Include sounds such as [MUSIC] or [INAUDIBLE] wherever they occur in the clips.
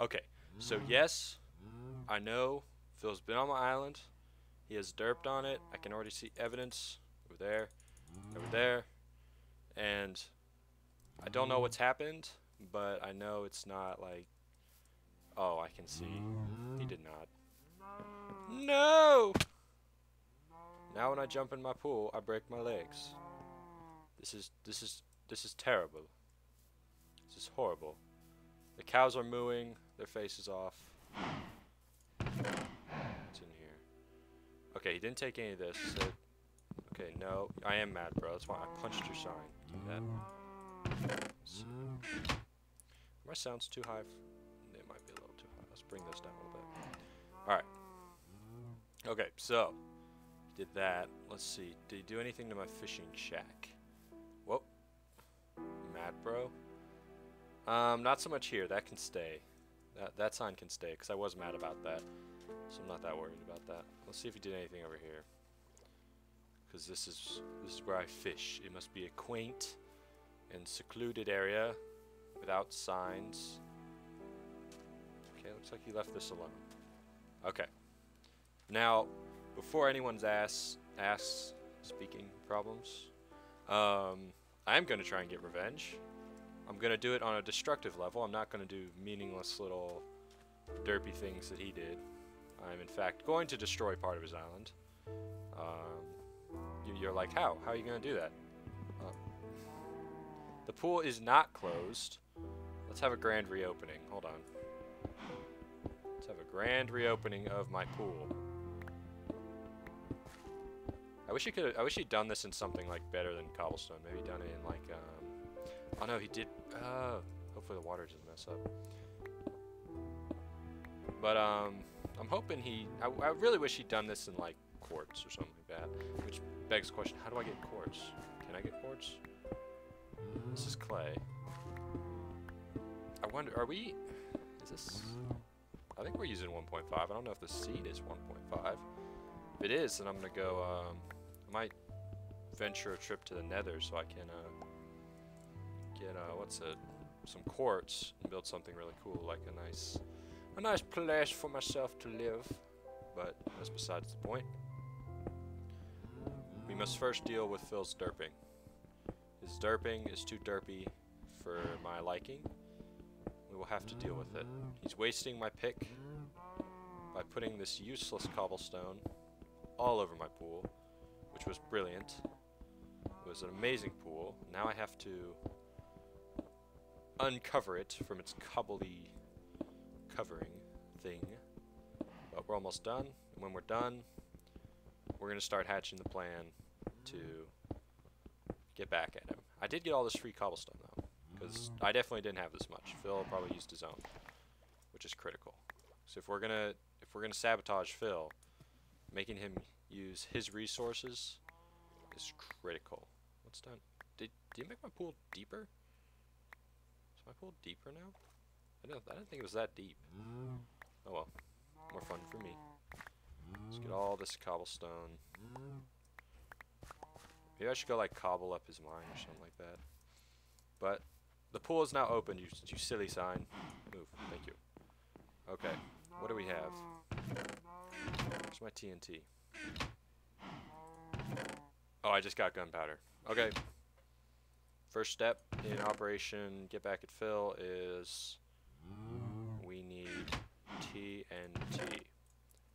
Okay, so yes, I know Phil's been on my island. He has derped on it. I can already see evidence over there, over there, and I don't know what's happened, but I know it's not like. Oh, I can see. He did not. No! Now when I jump in my pool, I break my legs. This is this is this is terrible. This is horrible. The cows are mooing, their faces off. What's in here? Okay, he didn't take any of this. So okay, no. I am mad, bro. That's why I punched your sign. Me that. So, my sounds too high? It might be a little too high. Let's bring those down a little bit. Alright. Okay, so did that. Let's see. Did he do anything to my fishing shack? Whoa. Mad bro. Um, not so much here. That can stay. That that sign can stay because I was mad about that, so I'm not that worried about that. Let's see if he did anything over here. Because this is this is where I fish. It must be a quaint and secluded area without signs. Okay, looks like he left this alone. Okay. Now, before anyone's ass asks speaking problems, um, I'm going to try and get revenge. I'm going to do it on a destructive level. I'm not going to do meaningless little derpy things that he did. I'm in fact going to destroy part of his island. Um, you, are like, how? How are you going to do that? Uh, the pool is not closed. Let's have a grand reopening. Hold on. Let's have a grand reopening of my pool. I wish he could. I wish he'd done this in something like better than cobblestone. Maybe done it in like. Um, oh no, he did. Uh, hopefully the water doesn't mess up. But um, I'm hoping he. I, I really wish he'd done this in like quartz or something like that. Which begs the question: How do I get quartz? Can I get quartz? This is clay. I wonder. Are we? Is this? I think we're using 1.5. I don't know if the seed is 1.5. If it is, then I'm gonna go. Um, I might venture a trip to the nether so I can uh, get, uh, what's it, some quartz and build something really cool, like a nice, a nice place for myself to live. But that's besides the point. We must first deal with Phil's derping. His derping is too derpy for my liking. We will have to deal with it. He's wasting my pick by putting this useless cobblestone all over my pool which was brilliant. It was an amazing pool. Now I have to uncover it from its cobbly covering thing. But we're almost done. And when we're done, we're going to start hatching the plan to get back at him. I did get all this free cobblestone though, because I definitely didn't have this much. Phil probably used his own, which is critical. So if we're gonna if we're gonna sabotage Phil, making him use his resources is critical. What's done? Did, did you make my pool deeper? Is my pool deeper now? I don't, I didn't think it was that deep. Oh well. More fun for me. Let's get all this cobblestone. Maybe I should go like cobble up his mine or something like that. But the pool is now open, you, you silly sign. Move. Thank you. Okay. What do we have? Where's my TNT? Oh, I just got gunpowder. Okay. First step in Operation Get Back at Phil is we need TNT.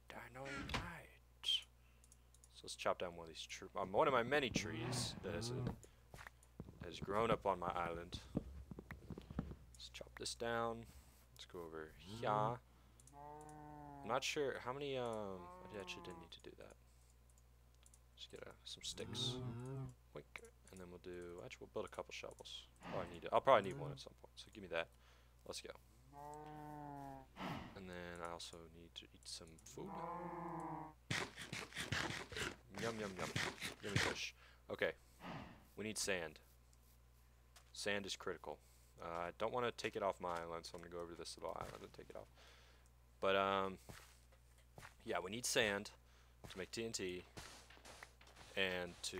Dynamite. So let's chop down one of these trees. Um, one of my many trees that has, a, has grown up on my island. Let's chop this down. Let's go over here. I'm not sure how many um I actually didn't need to do that. Just get uh, some sticks. And then we'll do, actually we'll build a couple shovels. Probably need it. I'll probably need one at some point, so give me that. Let's go. And then I also need to eat some food. Yum, yum, yum. Yummy fish. Okay. We need sand. Sand is critical. Uh, I don't want to take it off my island, so I'm going to go over to this little island and take it off. But, um, yeah, we need sand to make TNT and to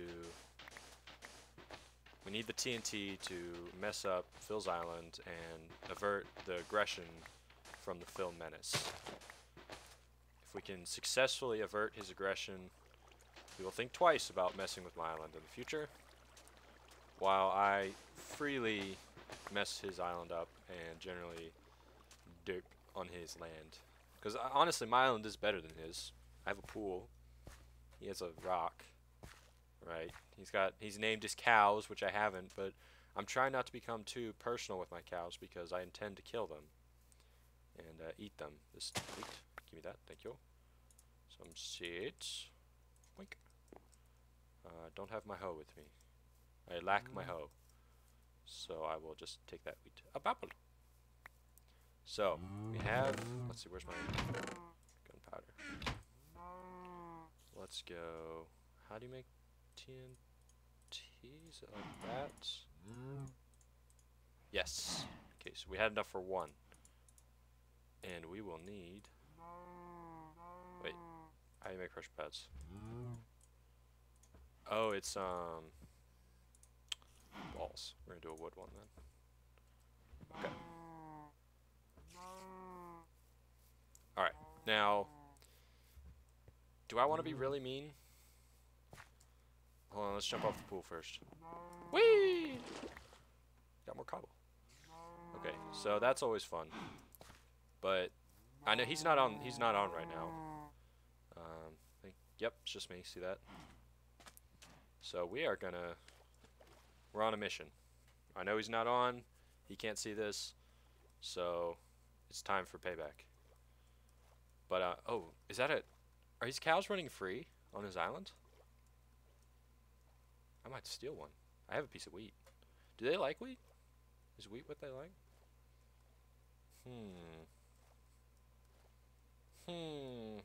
we need the TNT to mess up Phil's island and avert the aggression from the Phil Menace. If we can successfully avert his aggression, he will think twice about messing with my island in the future, while I freely mess his island up and generally dirt on his land. Because uh, honestly, my island is better than his. I have a pool. He has a rock. Right? He's got. He's named his cows, which I haven't, but I'm trying not to become too personal with my cows because I intend to kill them and uh, eat them. This wait, give me that. Thank you. Some seeds. Wink. Uh, don't have my hoe with me. I lack my hoe. So I will just take that wheat. A apple. So, we have, let's see, where's my gunpowder? Let's go, how do you make TNTs like that? Yes. Okay, so we had enough for one. And we will need, wait, how do you make pressure pads? Oh, it's, um, balls. We're gonna do a wood one then. Okay. Alright, now, do I want to be really mean? Hold on, let's jump off the pool first. Whee! Got more cobble. Okay, so that's always fun. But I know he's not on. He's not on right now. Um, think, yep, it's just me. See that? So we are gonna. We're on a mission. I know he's not on. He can't see this. So it's time for payback. But uh, oh, is that it? Are his cows running free on his island? I might steal one. I have a piece of wheat. Do they like wheat? Is wheat what they like? Hmm. Hmm.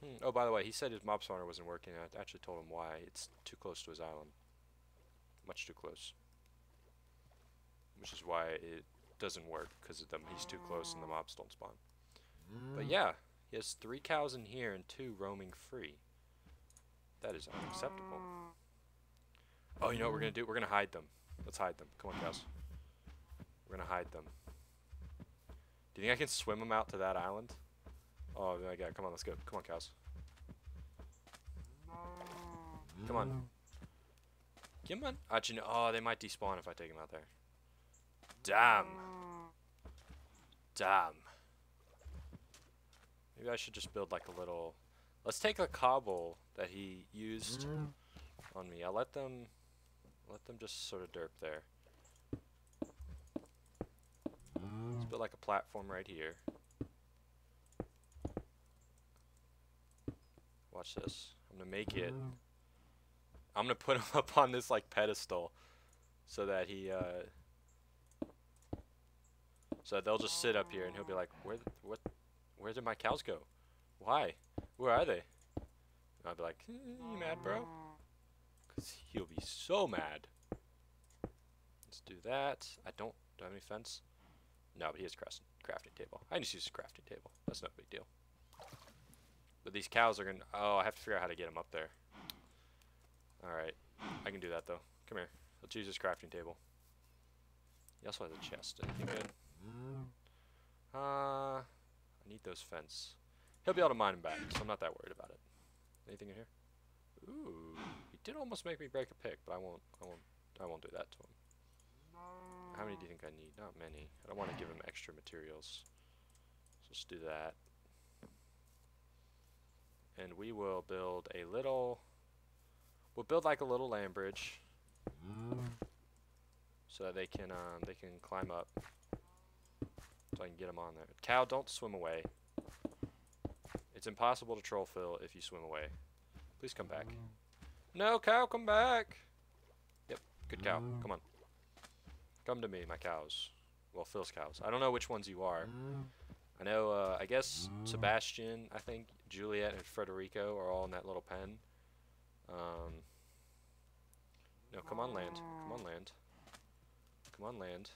Hmm. Oh, by the way, he said his mob spawner wasn't working. I actually told him why. It's too close to his island. Much too close. Which is why it doesn't work, because he's too close and the mobs don't spawn. But yeah, he has three cows in here and two roaming free. That is unacceptable. Oh, you know what we're going to do? We're going to hide them. Let's hide them. Come on, cows. We're going to hide them. Do you think I can swim them out to that island? Oh my god, come on, let's go. Come on, cows. Come on. Come on. Actually, no. Oh, they might despawn if I take them out there. Damn. Damn. Maybe I should just build like a little... Let's take a cobble that he used mm. on me. I'll let them... Let them just sort of derp there. Let's build like a platform right here. Watch this. I'm gonna make it. I'm gonna put [LAUGHS] him up on this like pedestal, so that he, uh, so they'll just sit up here and he'll be like, where, what, where did my cows go? Why? Where are they? And I'll be like, eh, you mad, bro? Cause he'll be so mad. Let's do that. I don't. Do I have any fence? No, but he has a crafting table. I just use a crafting table. That's no big deal. But these cows are gonna. Oh, I have to figure out how to get them up there. All right, I can do that though. Come here. Let's use this crafting table. He also has a chest. Anything good? Uh, I need those fence. He'll be able to mine them back, so I'm not that worried about it. Anything in here? Ooh, did almost make me break a pick, but I won't. I won't. I won't do that to him. How many do you think I need? Not many. I don't want to give him extra materials. So let's do that. And we will build a little... We'll build like a little land bridge. So that they can, um, they can climb up. So I can get them on there. Cow, don't swim away. It's impossible to troll Phil if you swim away. Please come back. No, cow, come back! Yep, good cow. Come on. Come to me, my cows. Well, Phil's cows. I don't know which ones you are. I know, uh, I guess Sebastian, I think, Juliet, and Frederico are all in that little pen. Um, no, come on, land. Come on, land. Come on, land.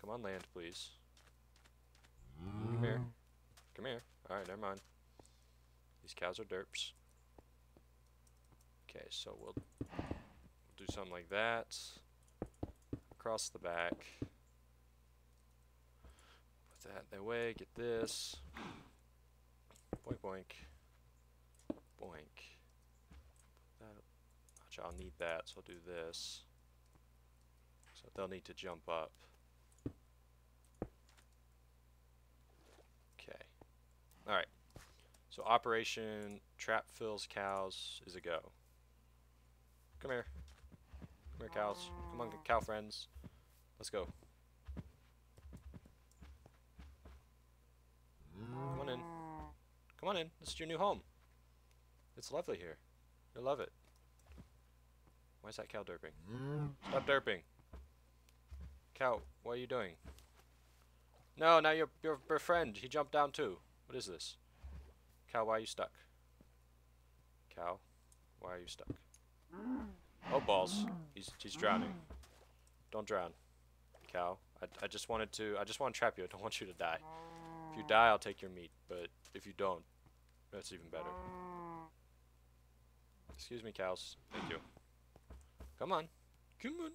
Come on, land, please. Come here. Come here. Alright, never mind. These cows are derps. Okay, so we'll do something like that. Across the back. Put that way, get this. Boink, boink. Boink. That, watch, I'll need that, so I'll do this. So they'll need to jump up. Okay. Alright. So Operation Trap Phil's Cows is a go. Come here. Come here, cows. Come on, cow friends. Let's go. Come on in. Come on in. This is your new home. It's lovely here. You'll love it. Why is that cow derping? Stop derping. Cow, what are you doing? No, now your your your friend. He jumped down too. What is this? Cow, why are you stuck? Cow, why are you stuck? Oh balls. He's he's drowning. Don't drown. Cow. I I just wanted to I just want to trap you. I don't want you to die. If you die, I'll take your meat, but if you don't, that's even better. Excuse me, cows. Thank you. Come on. Come on.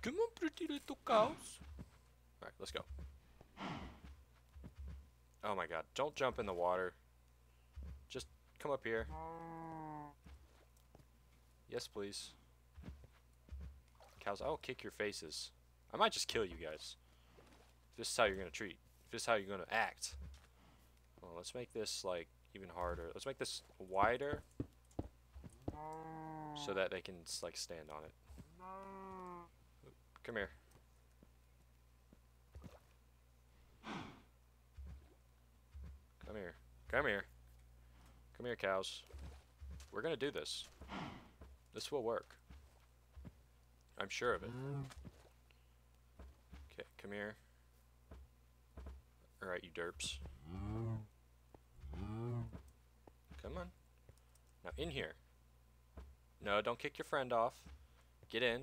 Come on, pretty little cows. Alright, let's go. Oh my god. Don't jump in the water. Just come up here. Yes, please. Cows, I'll kick your faces. I might just kill you guys. If this is how you're gonna treat. If this is how you're gonna act. Well, let's make this, like, even harder. Let's make this wider. So that they can, like, stand on it. Come here. Come here. Come here. Come here, cows. We're gonna do this. This will work. I'm sure of it. Mm. Okay, come here. Alright, you derps. Come on. Now, in here. No, don't kick your friend off. Get in.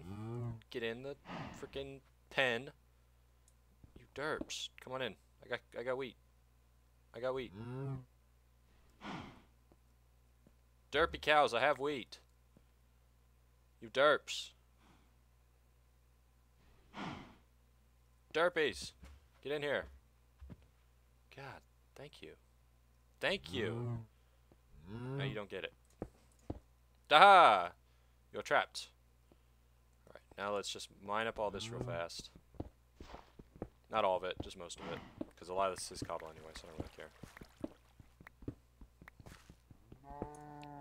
Get in the freaking pen. You derps. Come on in. I got I got wheat. I got wheat. Mm. Derpy cows, I have wheat. You derps. Derpies. Get in here. God, thank you. Thank you. Now you don't get it. Daha! You're trapped. Alright, now let's just mine up all this real fast. Not all of it, just most of it. Because a lot of this is cobble anyway, so I don't really care.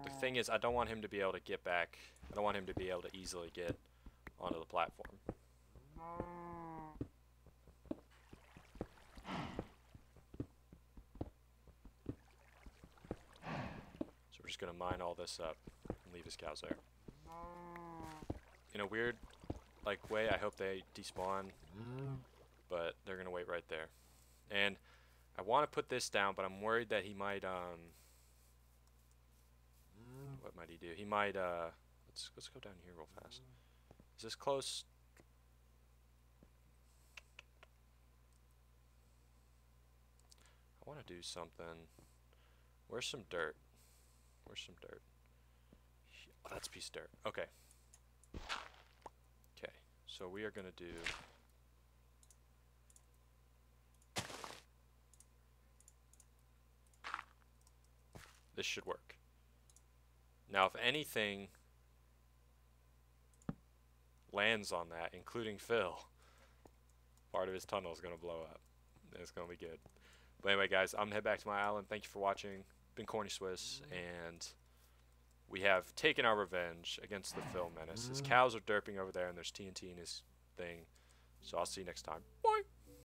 The thing is, I don't want him to be able to get back. I want him to be able to easily get onto the platform. So we're just gonna mine all this up and leave his cows there. In a weird, like, way, I hope they despawn, but they're gonna wait right there. And I want to put this down, but I'm worried that he might, um, what might he do? He might, uh, let's, let's go down here real fast. Is this close? I want to do something. Where's some dirt? Where's some dirt? Oh, that's piece of dirt. Okay. Okay, so we are going to do... This should work. Now, if anything lands on that, including Phil, part of his tunnel is going to blow up. It's going to be good. But anyway, guys, I'm going to head back to my island. Thank you for watching. Been Corny Swiss, and we have taken our revenge against the Phil menace. His cows are derping over there, and there's TNT in his thing. So I'll see you next time. Bye!